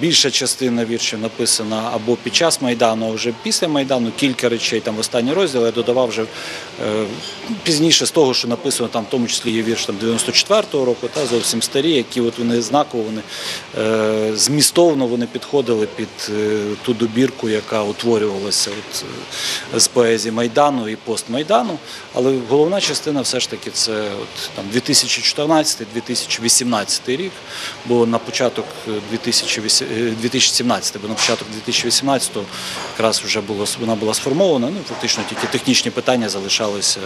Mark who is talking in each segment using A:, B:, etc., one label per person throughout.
A: Більша частина віршів написана або під час Майдану, а вже після Майдану. Кілька речей там в останній розділ я додавав вже е, пізніше з того, що написано там, в тому числі є вірш там 94-го року, та зовсім старі, які от вони знаково, вони е, змістовно вони підходили під е, ту добірку, яка утворювалася от, е, з поезії Майдану і постмайдану. Але головна частина все ж таки це от, там 2014-2018 рік, бо на початок е, 2008 е, 2017, бо на початок 2018 якраз вже було вона була сформована. Ну фактично тільки технічні питання залишалося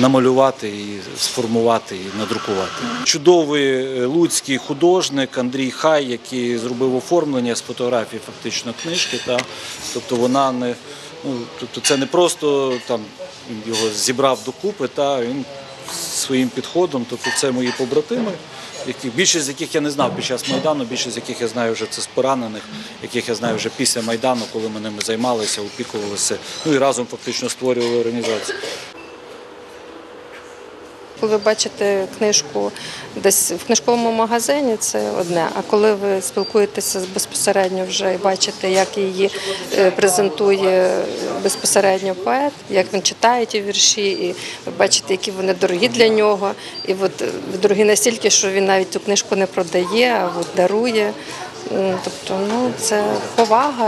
A: намалювати і сформувати і надрукувати. Чудовий е, луцький художник Андрій Хай, який зробив оформлення з фотографій фактично книжки. Та тобто вона не ну тобто це не просто там його зібрав докупи, та він своїм підходом, тобто це мої побратими, які, більшість з яких я не знав під час Майдану, більшість з яких я знаю вже це з поранених, яких я знаю вже після Майдану, коли ми ними займалися, опікувалися, ну і разом фактично створювали організацію.
B: Коли ви бачите книжку десь в книжковому магазині, це одне. А коли ви спілкуєтеся безпосередньо вже і бачите, як її е, презентує безпосередньо поет, як він читає ті вірші, і ви бачите, які вони дорогі для нього. І от е, дорогі настільки, що він навіть цю книжку не продає, а от дарує. Тобто, ну це повага.